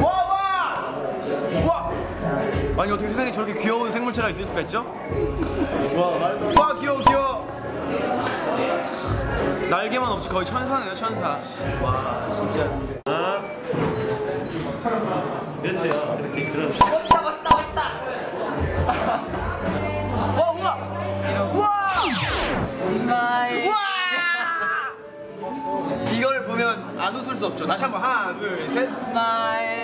와, 와! 와! 아니, 어떻게 세상에 저렇게 귀여운 생물체가 있을 수가 있죠? 와, 와, 귀여워, 귀여워. 날개만 없지 거의 천사네요, 천사. 와, 진짜. 그렇지. 이렇게 그런. 멋있다 멋있다 멋있다 와, 우와! 우와! smile 우와! 이걸 보면 안 웃을 수 없죠. 다시 한 번, 하나, 둘, 셋. 스마일